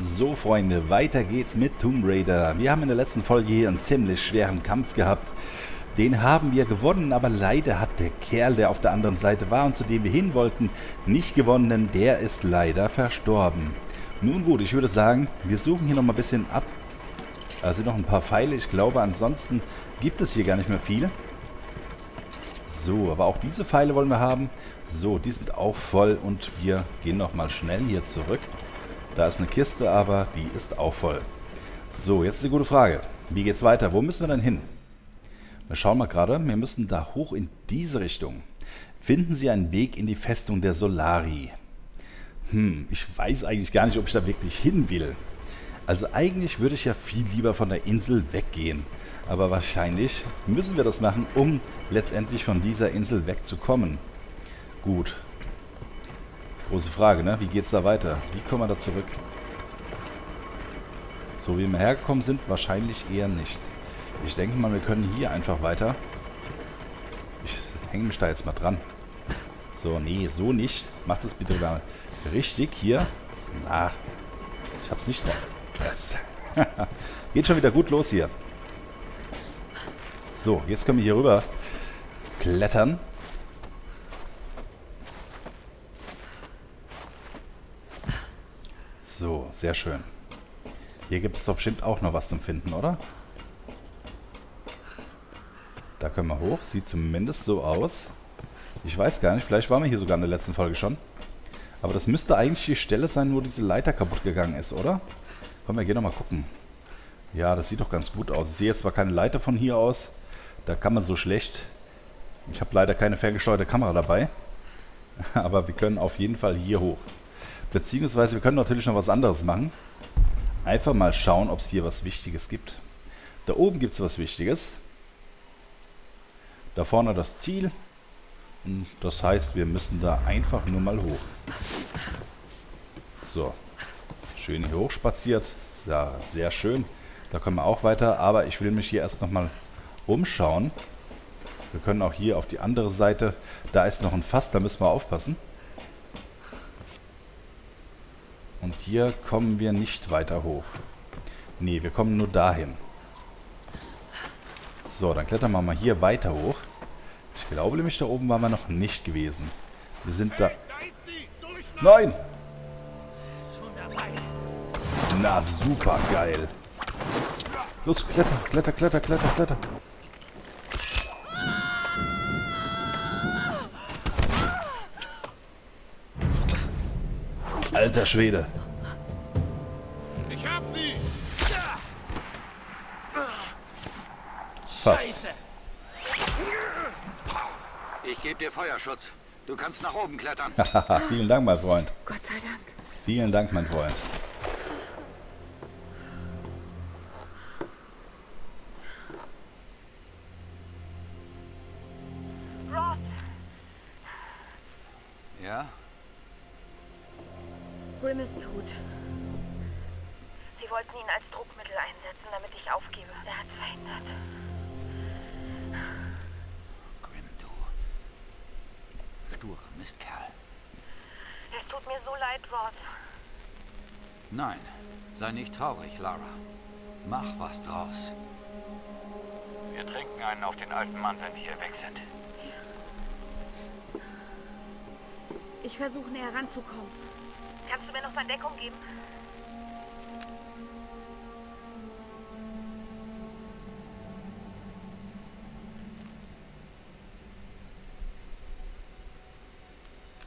So Freunde, weiter geht's mit Tomb Raider. Wir haben in der letzten Folge hier einen ziemlich schweren Kampf gehabt. Den haben wir gewonnen, aber leider hat der Kerl, der auf der anderen Seite war und zu dem wir hin wollten, nicht gewonnen, denn der ist leider verstorben. Nun gut, ich würde sagen, wir suchen hier noch mal ein bisschen ab. Da sind noch ein paar Pfeile, ich glaube, ansonsten gibt es hier gar nicht mehr viele. So, aber auch diese Pfeile wollen wir haben. So, die sind auch voll und wir gehen noch mal schnell hier zurück. Da ist eine Kiste, aber die ist auch voll. So, jetzt ist eine gute Frage. Wie geht's weiter? Wo müssen wir denn hin? Wir schauen mal gerade. Wir müssen da hoch in diese Richtung. Finden Sie einen Weg in die Festung der Solari. Hm, ich weiß eigentlich gar nicht, ob ich da wirklich hin will. Also eigentlich würde ich ja viel lieber von der Insel weggehen. Aber wahrscheinlich müssen wir das machen, um letztendlich von dieser Insel wegzukommen. Gut, Große Frage, ne? Wie geht's da weiter? Wie kommen wir da zurück? So wie wir hergekommen sind, wahrscheinlich eher nicht. Ich denke mal, wir können hier einfach weiter. Ich hänge mich da jetzt mal dran. So, nee, so nicht. Macht das bitte mal richtig hier. Na, ich hab's nicht drauf. Yes. Geht schon wieder gut los hier. So, jetzt können wir hier rüber klettern. So, sehr schön. Hier gibt es doch bestimmt auch noch was zum Finden, oder? Da können wir hoch. Sieht zumindest so aus. Ich weiß gar nicht, vielleicht waren wir hier sogar in der letzten Folge schon. Aber das müsste eigentlich die Stelle sein, wo diese Leiter kaputt gegangen ist, oder? Komm, wir gehen nochmal gucken. Ja, das sieht doch ganz gut aus. Ich sehe jetzt zwar keine Leiter von hier aus. Da kann man so schlecht... Ich habe leider keine ferngesteuerte Kamera dabei. Aber wir können auf jeden Fall hier hoch. Beziehungsweise wir können natürlich noch was anderes machen. Einfach mal schauen, ob es hier was Wichtiges gibt. Da oben gibt es was Wichtiges. Da vorne das Ziel. Und das heißt, wir müssen da einfach nur mal hoch. So. Schön hier hoch spaziert. Ja, sehr schön. Da können wir auch weiter. Aber ich will mich hier erst nochmal umschauen. Wir können auch hier auf die andere Seite. Da ist noch ein Fass, da müssen wir aufpassen. Und hier kommen wir nicht weiter hoch. Nee, wir kommen nur dahin. So, dann klettern wir mal hier weiter hoch. Ich glaube nämlich, da oben waren wir noch nicht gewesen. Wir sind da... Nein! Na, super geil. Los, kletter, kletter, kletter, kletter, kletter. Alter Schwede. Ich hab sie! Fast. Scheiße! Ich gebe dir Feuerschutz. Du kannst nach oben klettern. Haha, vielen Dank, mein Freund. Gott sei Dank. Vielen Dank, mein Freund. Ist tot. Sie wollten ihn als Druckmittel einsetzen, damit ich aufgebe. Er hat's verhindert. Grim, du. Sturer Mistkerl. Es tut mir so leid, Roth. Nein, sei nicht traurig, Lara. Mach was draus. Wir trinken einen auf den alten Mann, wenn wir hier weg sind. Ich versuche näher ranzukommen. Kannst du mir noch mal Deckung geben?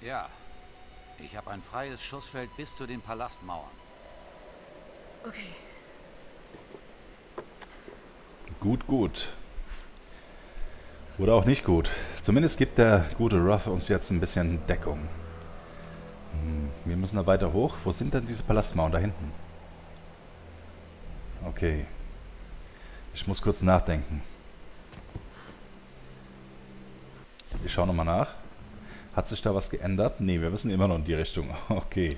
Ja. Ich habe ein freies Schussfeld bis zu den Palastmauern. Okay. Gut, gut. Oder auch nicht gut. Zumindest gibt der gute Ruff uns jetzt ein bisschen Deckung. Wir müssen da weiter hoch. Wo sind denn diese Palastmauern? Da hinten. Okay. Ich muss kurz nachdenken. Ich schaue nochmal nach. Hat sich da was geändert? Ne, wir müssen immer noch in die Richtung. Okay.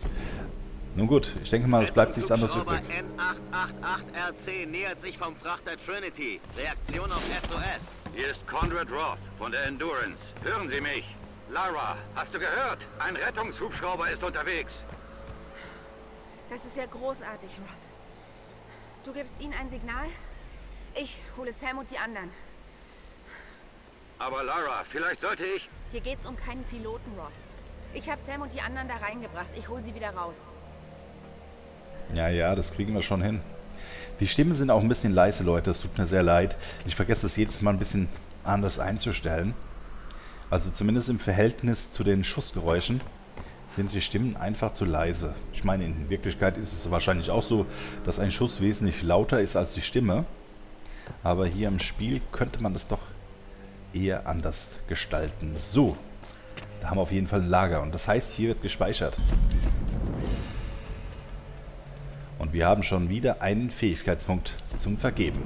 Nun gut, ich denke mal, es bleibt nichts anderes übrig. N888RC nähert sich vom Frachter Trinity. Reaktion auf SOS. Hier ist Conrad Roth von der Endurance. Hören Sie mich. Lara, hast du gehört? Ein Rettungshubschrauber ist unterwegs. Das ist ja großartig, Roth. Du gibst ihnen ein Signal? Ich hole Sam und die anderen. Aber Lara, vielleicht sollte ich... Hier geht's um keinen Piloten, Roth. Ich habe Sam und die anderen da reingebracht. Ich hole sie wieder raus. Ja, ja, das kriegen wir schon hin. Die Stimmen sind auch ein bisschen leise, Leute. Es tut mir sehr leid. Ich vergesse es jedes Mal ein bisschen anders einzustellen. Also zumindest im Verhältnis zu den Schussgeräuschen sind die Stimmen einfach zu leise. Ich meine, in Wirklichkeit ist es wahrscheinlich auch so, dass ein Schuss wesentlich lauter ist als die Stimme. Aber hier im Spiel könnte man das doch eher anders gestalten. So, da haben wir auf jeden Fall ein Lager und das heißt, hier wird gespeichert. Und wir haben schon wieder einen Fähigkeitspunkt zum Vergeben.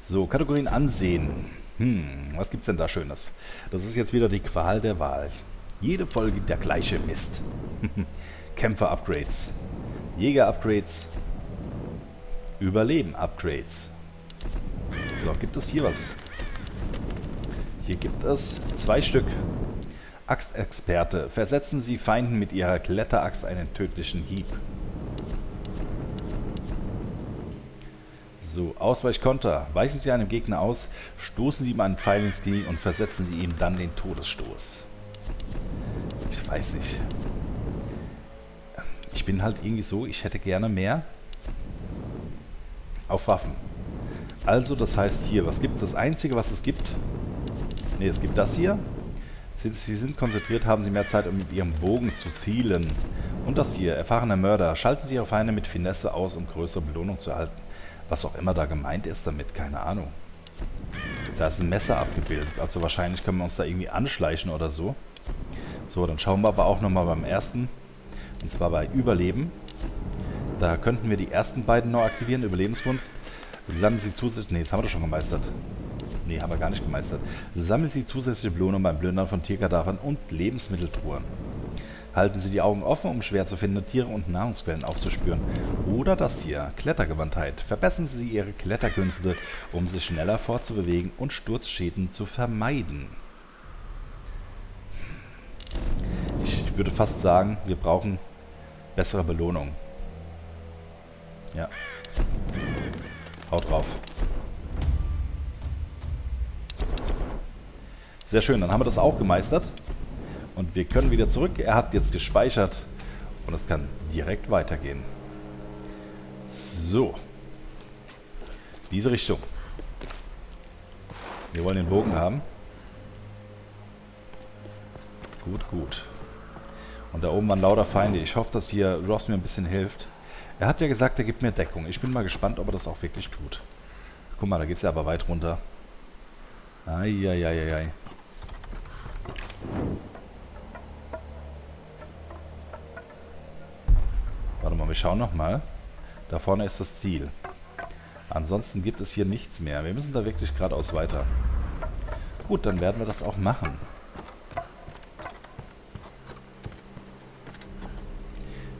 So, Kategorien ansehen. Hm, was gibt's denn da Schönes? Das ist jetzt wieder die Qual der Wahl. Jede Folge der gleiche Mist. Kämpfer-Upgrades. Jäger-Upgrades. Überleben-Upgrades. So, gibt es hier was? Hier gibt es zwei Stück. Axtexperte. Versetzen Sie Feinden mit Ihrer Kletteraxt einen tödlichen Hieb. So, Ausweichkonter. Weichen Sie einem Gegner aus, stoßen Sie ihm einen Pfeil ins Knie und versetzen Sie ihm dann den Todesstoß. Ich weiß nicht. Ich bin halt irgendwie so, ich hätte gerne mehr auf Waffen. Also, das heißt hier, was gibt es? Das Einzige, was es gibt... Ne, es gibt das hier. Sie, Sie sind konzentriert, haben Sie mehr Zeit, um mit Ihrem Bogen zu zielen. Und das hier, erfahrener Mörder. Schalten Sie Ihre Feinde mit Finesse aus, um größere Belohnung zu erhalten. Was auch immer da gemeint ist damit, keine Ahnung. Da ist ein Messer abgebildet, also wahrscheinlich können wir uns da irgendwie anschleichen oder so. So, dann schauen wir aber auch nochmal beim ersten, und zwar bei Überleben. Da könnten wir die ersten beiden noch aktivieren, Überlebenskunst. Sammeln Sie zusätzlich... Ne, das haben wir doch schon gemeistert. Ne, haben wir gar nicht gemeistert. Sammeln Sie zusätzliche Belohnung beim Plündern von Tierkadavern und Lebensmitteltruhen. Halten Sie die Augen offen, um schwer zu findende Tiere und Nahrungsquellen aufzuspüren. Oder das hier, Klettergewandtheit. Verbessern Sie Ihre Kletterkünste, um sich schneller fortzubewegen und Sturzschäden zu vermeiden. Ich würde fast sagen, wir brauchen bessere Belohnung. Ja. Haut drauf. Sehr schön, dann haben wir das auch gemeistert. Und wir können wieder zurück. Er hat jetzt gespeichert. Und es kann direkt weitergehen. So. Diese Richtung. Wir wollen den Bogen haben. Gut, gut. Und da oben waren lauter Feinde. Ich hoffe, dass hier Ross mir ein bisschen hilft. Er hat ja gesagt, er gibt mir Deckung. Ich bin mal gespannt, ob er das auch wirklich tut. Guck mal, da geht es ja aber weit runter. Eieieiei. Schauen nochmal. Da vorne ist das Ziel. Ansonsten gibt es hier nichts mehr. Wir müssen da wirklich geradeaus weiter. Gut, dann werden wir das auch machen.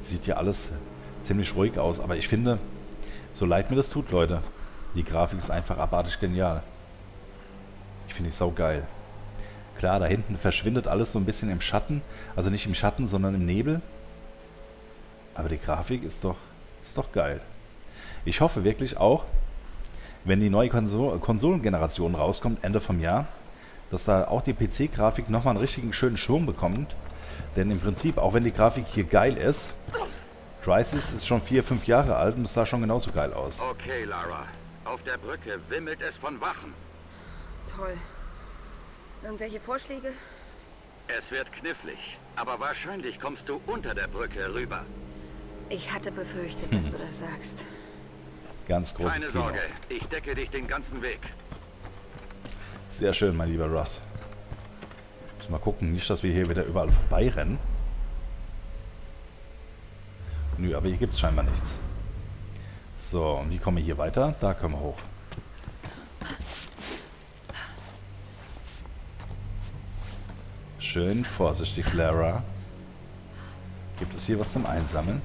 Sieht ja alles ziemlich ruhig aus. Aber ich finde, so leid mir das tut, Leute, die Grafik ist einfach abartig genial. Ich finde es saugeil. Klar, da hinten verschwindet alles so ein bisschen im Schatten. Also nicht im Schatten, sondern im Nebel. Aber die Grafik ist doch, ist doch geil. Ich hoffe wirklich auch, wenn die neue Konsol Konsolengeneration rauskommt, Ende vom Jahr, dass da auch die PC-Grafik nochmal einen richtigen schönen Schwung bekommt. Denn im Prinzip, auch wenn die Grafik hier geil ist, Crisis ist schon vier, fünf Jahre alt und es sah schon genauso geil aus. Okay, Lara. Auf der Brücke wimmelt es von Wachen. Toll. Irgendwelche Vorschläge? Es wird knifflig, aber wahrscheinlich kommst du unter der Brücke rüber. Ich hatte befürchtet, dass du das sagst. Ganz großes Keine Kino. Sorge, ich decke dich den ganzen Weg. Sehr schön, mein lieber Ross. Muss mal gucken, nicht, dass wir hier wieder überall vorbeirennen. Nö, aber hier gibt es scheinbar nichts. So, und wie komme ich hier weiter? Da können wir hoch. Schön vorsichtig, Lara. Gibt es hier was zum Einsammeln?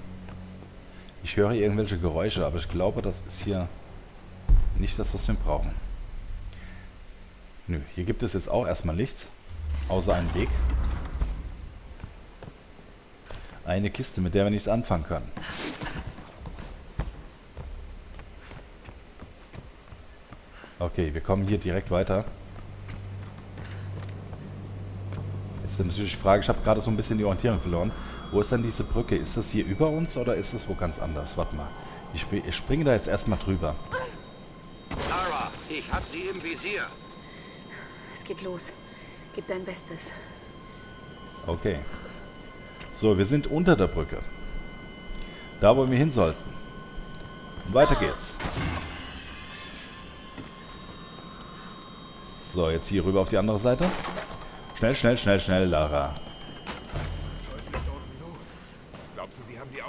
Ich höre irgendwelche Geräusche, aber ich glaube, das ist hier nicht das, was wir brauchen. Nö, hier gibt es jetzt auch erstmal nichts, außer einen Weg. Eine Kiste, mit der wir nichts anfangen können. Okay, wir kommen hier direkt weiter. Jetzt ist natürlich die Frage, ich habe gerade so ein bisschen die Orientierung verloren. Wo ist denn diese Brücke? Ist das hier über uns oder ist es wo ganz anders? Warte mal. Ich, sp ich springe da jetzt erstmal drüber. Lara, ich hab sie im Visier. Es geht los. Gib dein Bestes. Okay. So, wir sind unter der Brücke. Da, wo wir hin sollten. Weiter geht's. So, jetzt hier rüber auf die andere Seite. Schnell, schnell, schnell, schnell, Lara.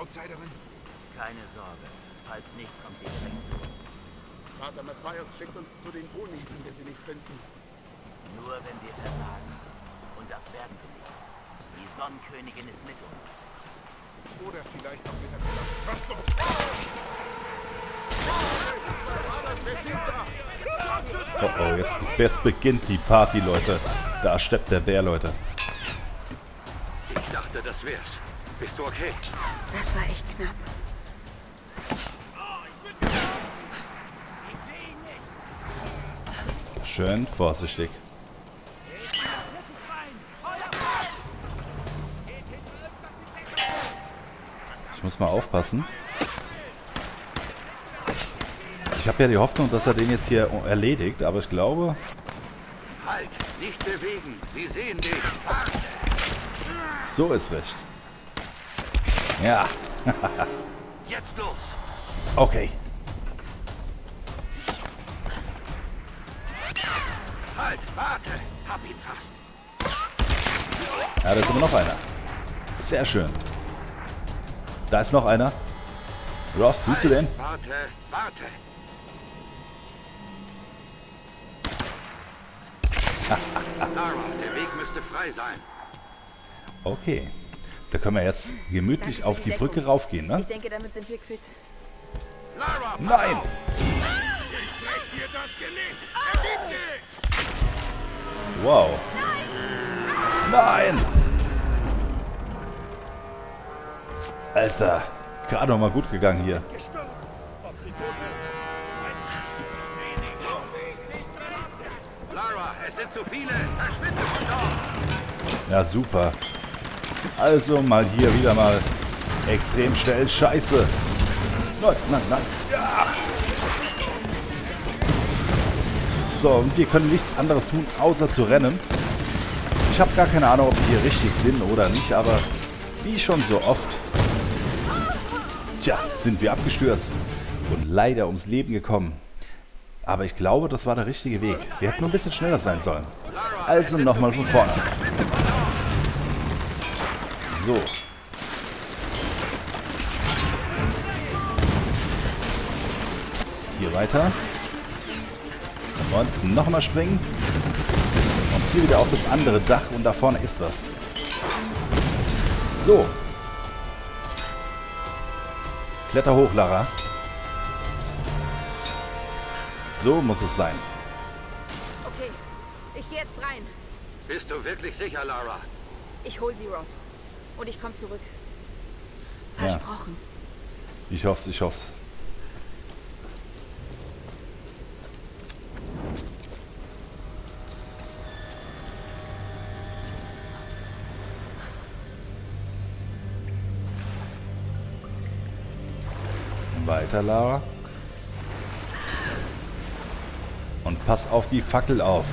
Outsiderin? Keine Sorge. Falls nicht, kommt sie direkt zu uns. Vater Matthias schickt uns zu den Unis, wenn wir sie nicht finden. Nur wenn wir versagen. Und das werden wir nicht. Die Sonnenkönigin ist mit uns. Oder vielleicht auch mit der Was zum... Oh oh, jetzt, jetzt beginnt die Party, Leute. Da steppt der Bär, Leute. Ich dachte, das wär's. Bist du okay? Das war echt knapp. Schön vorsichtig. Ich muss mal aufpassen. Ich habe ja die Hoffnung, dass er den jetzt hier erledigt, aber ich glaube... Halt! Nicht bewegen! Sie sehen dich! So ist recht. Ja, Jetzt los! okay. Halt! Warte! Hab ihn fast! Ja, da ist immer noch einer. Sehr schön. Da ist noch einer. Ross, siehst du den? Warte! Warte! Lara, der Weg müsste frei sein. Okay. Da können wir jetzt gemütlich auf die Deckung. Brücke raufgehen, ne? Ich denke, damit sind wir quitt. Lara! Nein! Dich! Wow. Nein! Alter, gerade noch mal gut gegangen hier. Gestürzt! Ob sie tot ist? Weiß nicht. Lara, es sind zu viele! Verschwinde von dort! Ja, super. Also mal hier wieder mal extrem schnell. Scheiße. Nein, nein, nein. Ja. So, und wir können nichts anderes tun, außer zu rennen. Ich habe gar keine Ahnung, ob wir hier richtig sind oder nicht, aber wie schon so oft, tja, sind wir abgestürzt und leider ums Leben gekommen. Aber ich glaube, das war der richtige Weg. Wir hätten nur ein bisschen schneller sein sollen. Also nochmal von vorne. So. Hier weiter. Und nochmal springen. Und hier wieder auf das andere Dach und da vorne ist was. So. Kletter hoch, Lara. So muss es sein. Okay, ich gehe jetzt rein. Bist du wirklich sicher, Lara? Ich hol sie, Roth. Und ich komme zurück. Ja. Versprochen. Ich hoff's, ich hoff's. Weiter, Lara. Und pass auf die Fackel auf.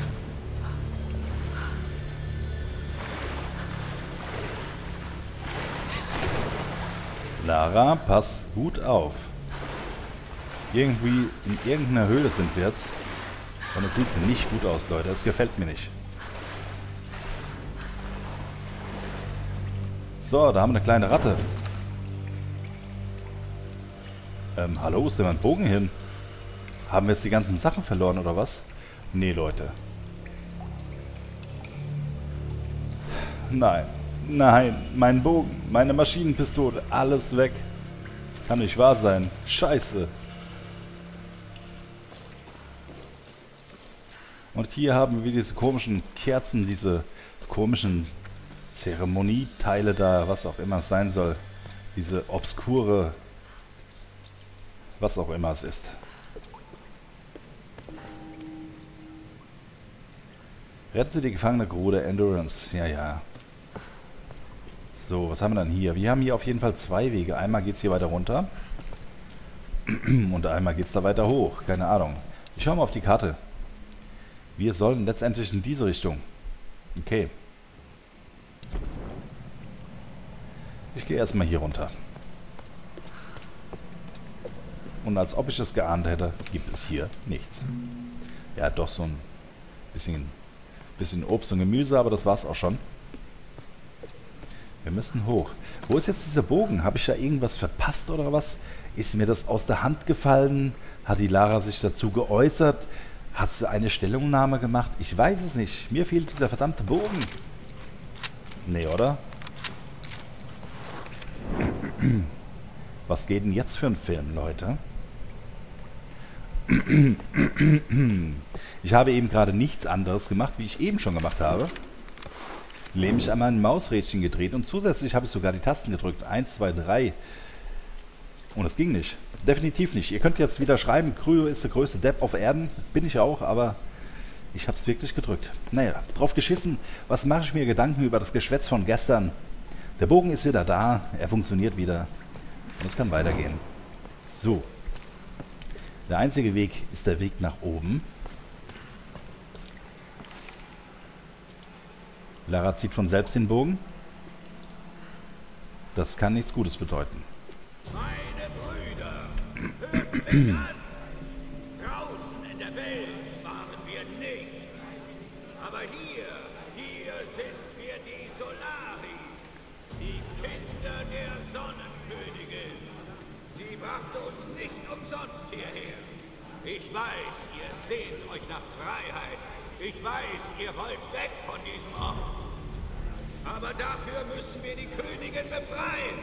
Lara, pass gut auf. Irgendwie in irgendeiner Höhle sind wir jetzt. Und es sieht nicht gut aus, Leute. Es gefällt mir nicht. So, da haben wir eine kleine Ratte. Ähm, hallo, ist denn mein Bogen hin? Haben wir jetzt die ganzen Sachen verloren, oder was? Nee, Leute. Nein. Nein, mein Bogen, meine Maschinenpistole, alles weg. Kann nicht wahr sein. Scheiße. Und hier haben wir diese komischen Kerzen, diese komischen Zeremonieteile da, was auch immer es sein soll. Diese obskure, was auch immer es ist. Retten Sie die gefangene der Endurance. Ja, ja. So, was haben wir dann hier? Wir haben hier auf jeden Fall zwei Wege. Einmal geht es hier weiter runter. Und einmal geht es da weiter hoch. Keine Ahnung. Ich schaue mal auf die Karte. Wir sollen letztendlich in diese Richtung. Okay. Ich gehe erstmal hier runter. Und als ob ich es geahnt hätte, gibt es hier nichts. Ja, doch so ein bisschen, bisschen Obst und Gemüse, aber das war's auch schon. Wir müssen hoch. Wo ist jetzt dieser Bogen? Habe ich da irgendwas verpasst oder was? Ist mir das aus der Hand gefallen? Hat die Lara sich dazu geäußert? Hat sie eine Stellungnahme gemacht? Ich weiß es nicht. Mir fehlt dieser verdammte Bogen. Nee, oder? Was geht denn jetzt für ein Film, Leute? Ich habe eben gerade nichts anderes gemacht, wie ich eben schon gemacht habe. Nämlich einmal ein Mausrädchen gedreht und zusätzlich habe ich sogar die Tasten gedrückt. 1, 2, 3. Und es ging nicht. Definitiv nicht. Ihr könnt jetzt wieder schreiben, Kryo ist der größte Depp auf Erden. Bin ich auch, aber ich habe es wirklich gedrückt. Naja, drauf geschissen. Was mache ich mir Gedanken über das Geschwätz von gestern? Der Bogen ist wieder da. Er funktioniert wieder. Und es kann weitergehen. So. Der einzige Weg ist der Weg nach oben. Lara zieht von selbst den Bogen. Das kann nichts Gutes bedeuten. Meine Brüder, hört mich an. Draußen in der Welt waren wir nichts. Aber hier, hier sind wir die Solari, die Kinder der Sonnenkönigin. Sie brachte uns nicht umsonst hierher. Ich weiß, ihr sehnt euch nach Freiheit. Ich weiß, ihr wollt weg von diesem Ort. Aber dafür müssen wir die Königin befreien.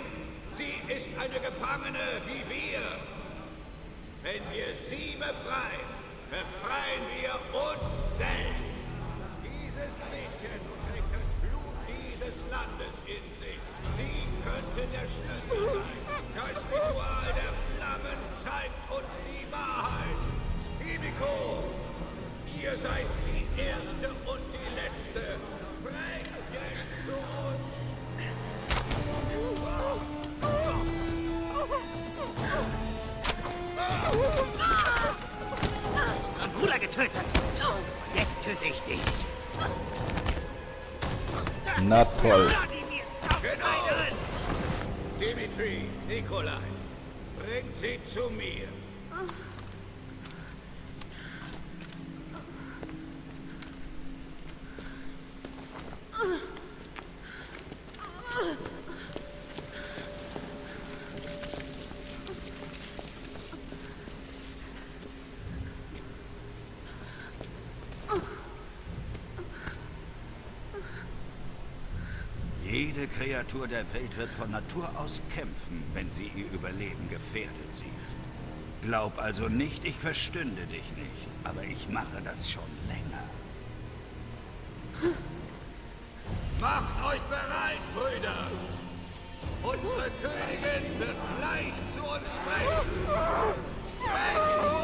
Sie ist eine Gefangene wie wir. Wenn wir sie befreien, befreien wir uns selbst. Dieses Mädchen trägt das Blut dieses Landes in sich. Sie könnte der Schlüssel sein. Das Ritual der Flammen zeigt uns die Wahrheit. Himiko, ihr seid die Erste und die Letzte. Getötet. Jetzt töte ich dich. Na toll. Genau. Dimitri, Nikolai, bringt sie zu mir. Jede Kreatur der Welt wird von Natur aus kämpfen, wenn sie ihr Überleben gefährdet sieht. Glaub also nicht, ich verstünde dich nicht, aber ich mache das schon länger. Macht euch bereit, Brüder! Unsere Königin wird gleich zu uns sprechen! Sprecht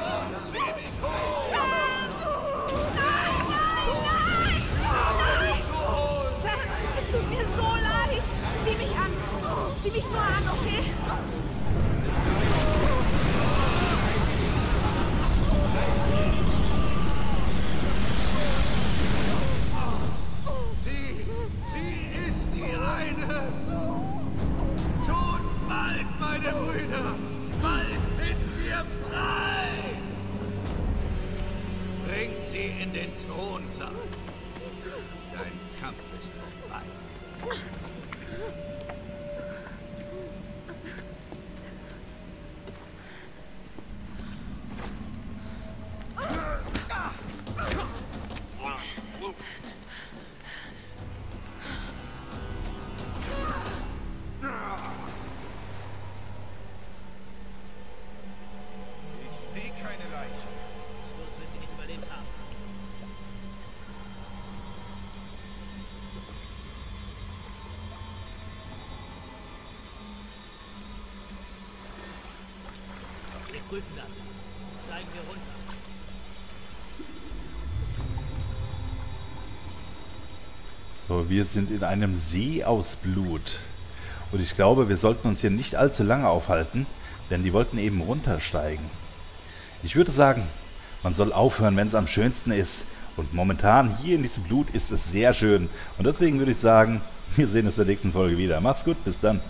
Sieh mich nur an, okay? Sie, sie ist die eine! Schon bald, meine Brüder! Bald sind wir frei! Bringt sie in den Thronsaal. Dein Kampf ist vorbei. Prüfen lassen. Steigen wir runter. So, wir sind in einem See aus Blut. Und ich glaube, wir sollten uns hier nicht allzu lange aufhalten, denn die wollten eben runtersteigen. Ich würde sagen, man soll aufhören, wenn es am schönsten ist. Und momentan hier in diesem Blut ist es sehr schön. Und deswegen würde ich sagen, wir sehen uns in der nächsten Folge wieder. Macht's gut, bis dann.